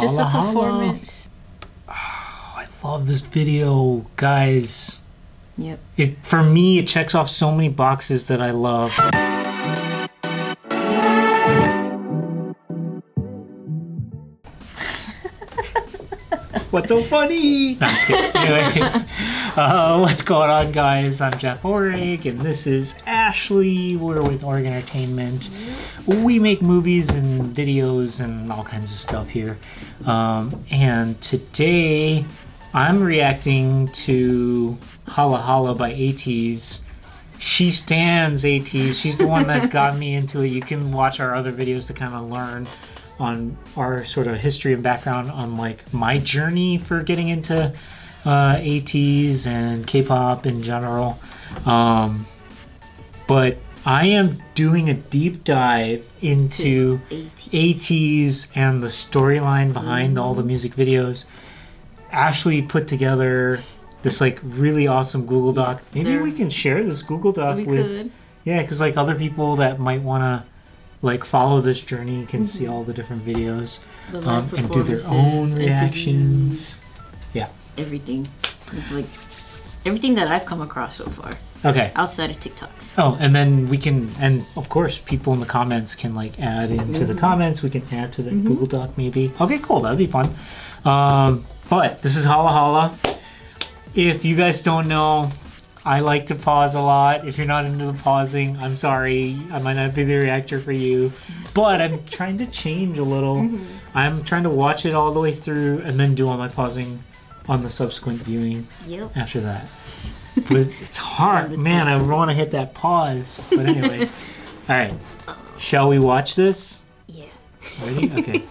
just a performance. I love this video, guys. Yep. It for me, it checks off so many boxes that I love. What's so funny? No, I'm just kidding. Anyway, uh, what's going on, guys? I'm Jeff Orig, and this is Ashley. We're with Orig Entertainment. We make movies and videos and all kinds of stuff here. Um, and today, I'm reacting to Hala Hala by ATEEZ. She stands ATEEZ. She's the one that's gotten me into it. You can watch our other videos to kind of learn on our sort of history and background on like my journey for getting into uh, ATEEZ and K-pop in general. Um, but I am doing a deep dive into ATEEZ and the storyline behind all the music videos. Ashley put together this like really awesome Google Doc. Maybe There- we can share this Google Doc We with could. yeah, because like other people that might want to like follow this journey can see all the different videos The um, and do their own reactions. Yeah. Everything. Like everything that I've come across so far Okay. outside of TikToks. Oh, and then we can, and of course, people in the comments can like add into the mm-hmm. comments. We can add to the mm-hmm. Google Doc maybe. Okay, cool. That'd be fun. Um, but this is Hala Hala. If you guys don't know, I like to pause a lot. If you're not into the pausing, I'm sorry. I might not be the reactor for you. But I'm trying to change a little. Mm-hmm. I'm trying to watch it all the way through and then do all my pausing on the subsequent viewing Yep. after that. But it's hard. Man, I want to hit that pause. But anyway. all right. Shall we watch this? Yeah. Ready? Okay.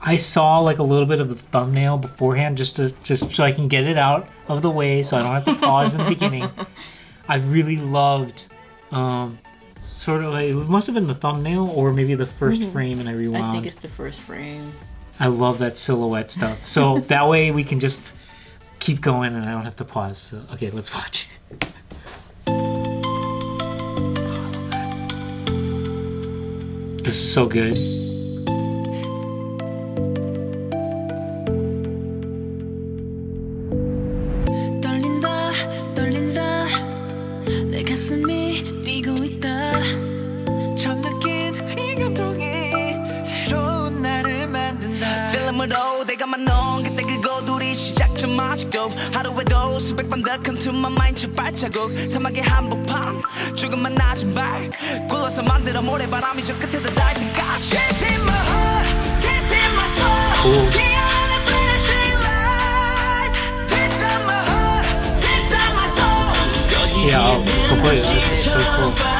I saw like a little bit of the thumbnail beforehand just to just so I can get it out of the way so I don't have to pause in the beginning. I really loved um sort of like, it must have been the thumbnail or maybe the 1st frame and I rewound. I think it's the first frame. I love that silhouette stuff. So that way we can just keep going and I don't have to pause. So, okay, let's watch. This is so good. 만든다 필름으로 내가만 넣은 그때 그거 둘이 시작점 아직도 하루에도 수백 번 더 come to my mind 저 발자국 사막의 한복판 죽음만 낮은 발 굴러서 만들어 모래바람이 저 끝에다 닿을 때까지 Deep in my heart Deep in my soul Cool. 피어나는 flashing light Deep down my heart Deep down my soul Yeah, before this is so cool.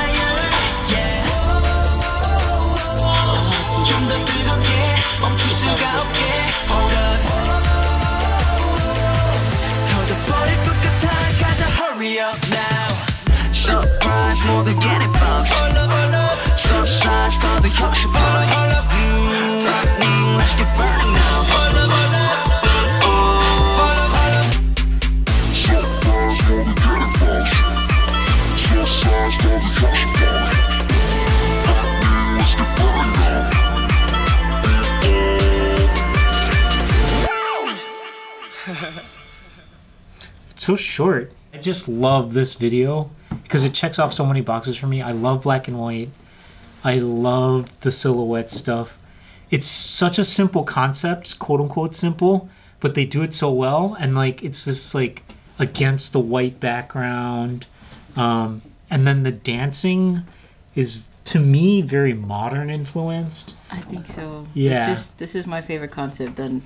It's so short. I just love this video because it checks off so many boxes for me. I love black and white. I love the silhouette stuff. It's such a simple concept, quote unquote simple, but they do it so well. And like, it's just like against the white background. Um, and then the dancing is to me very modern influenced. I think so. Yeah. It's just this is my favorite concept and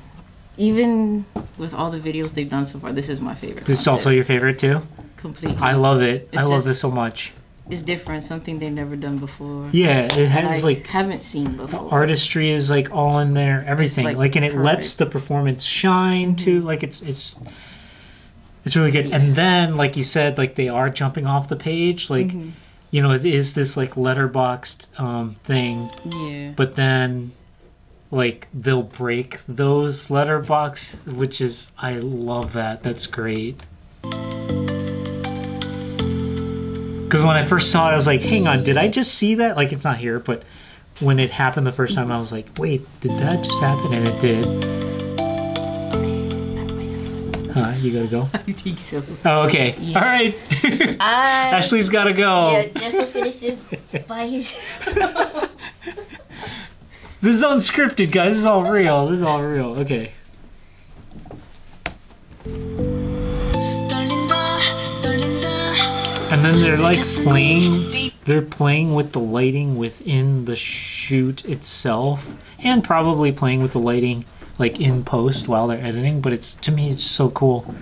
even with all the videos they've done so far, this is my favorite. This is also your favorite too? completely. I love it. I It's love this so much. It's different, something they've never done before. Yeah, it has I like haven't seen before. artistry is like all in there everything like, like, and it lets the performance shine too like it's it's it's really good and then like you said like they are jumping off the page like you know it is this like letterboxed um thing yeah. but then like they'll break those letterbox which is i love that that's great because when i first saw it i was like hang on did i just see that like it's not here but when it happened the first time, I was like, wait, did that just happen? And it did. Huh, you gotta go? I think so. Oh, okay. Yeah. All right. I, Ashley's gotta go. yeah, Jeff will finish this by himself. This is unscripted, guys. This is all real. This is all real. Okay. And then they're like playing. They're playing with the lighting within the shoot itself, and probably playing with the lighting like in post while they're editing. But it's to me, it's just so cool.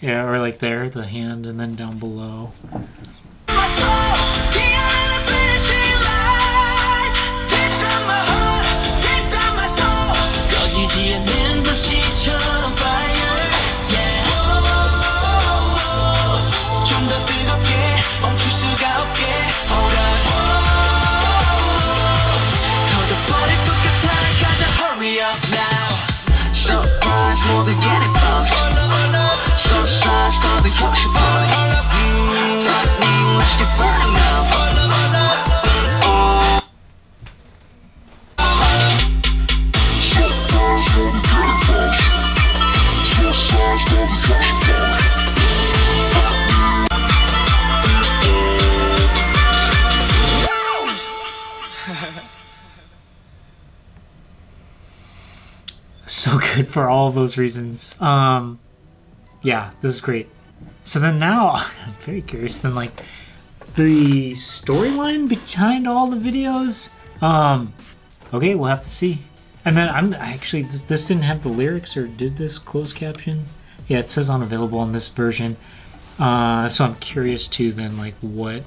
Yeah, or like there, the hand, and then down below. So good for all those reasons. Um, yeah, this is great. So then now, I'm very curious. Then like the storyline behind all the videos. Um, okay, we'll have to see. And then I'm actually this, this didn't have the lyrics or did this closed caption? Yeah, it says unavailable on this version. Uh, so I'm curious too. Then like what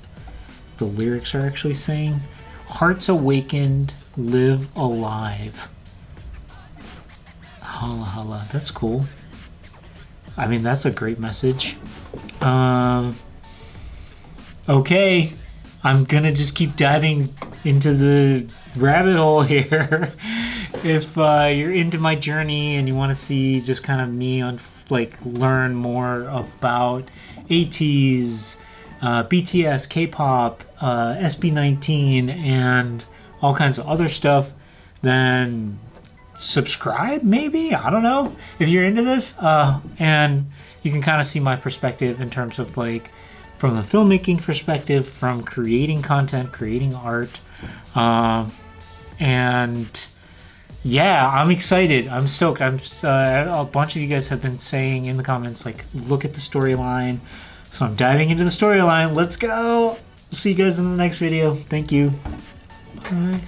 the lyrics are actually saying. Hearts awakened, live alive. Hala hala. That's cool. I mean, that's a great message. Um, okay. I'm gonna just keep diving into the rabbit hole here. if uh, you're into my journey and you want to see just kind of me on, like, learn more about ATEEZ, uh, BTS, K-pop, uh, SB19, and all kinds of other stuff, then subscribe maybe? I don't know. If you're into this uh and you can kind of see my perspective in terms of like from the filmmaking perspective from creating content creating art um and yeah i'm excited. I'm stoked. I'm uh, a bunch of you guys have been saying in the comments like look at the storyline. So i'm diving into the storyline. Let's go. See you guys in the next video. Thank you. Bye